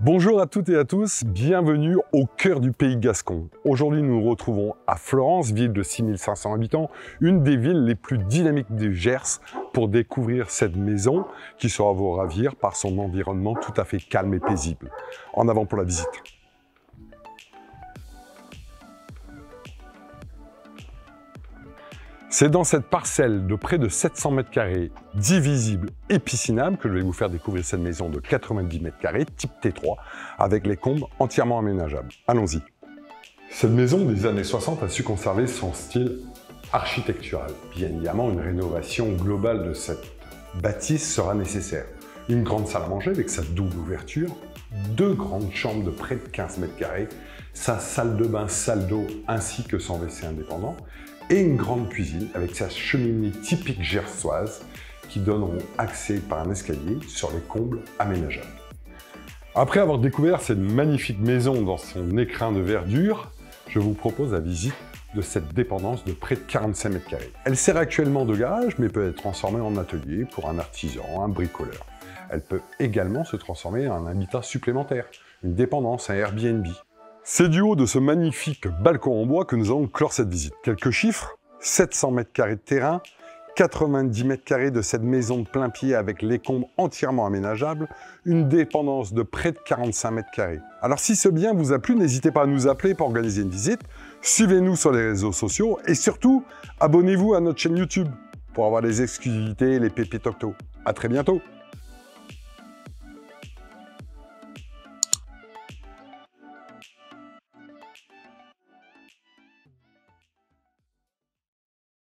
Bonjour à toutes et à tous, bienvenue au cœur du pays gascon. Aujourd'hui, nous nous retrouvons à Florence, ville de 6500 habitants, une des villes les plus dynamiques du Gers, pour découvrir cette maison qui sera vous ravir par son environnement tout à fait calme et paisible. En avant pour la visite. C'est dans cette parcelle de près de 700 mètres carrés, divisible et piscinable, que je vais vous faire découvrir cette maison de 90 mètres carrés, type T3, avec les combles entièrement aménageables. Allons-y. Cette maison des années 60 a su conserver son style architectural. Bien évidemment, une rénovation globale de cette bâtisse sera nécessaire. Une grande salle à manger avec sa double ouverture, deux grandes chambres de près de 15 mètres carrés, sa salle de bain, salle d'eau ainsi que son WC indépendant, et une grande cuisine avec sa cheminée typique gersoise qui donneront accès par un escalier sur les combles aménageables. Après avoir découvert cette magnifique maison dans son écrin de verdure, je vous propose la visite de cette dépendance de près de 45 mètres carrés. Elle sert actuellement de garage, mais peut être transformée en atelier pour un artisan, un bricoleur. Elle peut également se transformer en habitat supplémentaire, une dépendance, un Airbnb. C'est du haut de ce magnifique balcon en bois que nous allons clore cette visite. Quelques chiffres, 700 mètres carrés de terrain, 90 mètres carrés de cette maison de plein pied avec les combles entièrement aménageables, une dépendance de près de 45 mètres carrés. Alors si ce bien vous a plu, n'hésitez pas à nous appeler pour organiser une visite, suivez-nous sur les réseaux sociaux et surtout, abonnez-vous à notre chaîne YouTube pour avoir les exclusivités et les pépites octo. À très bientôt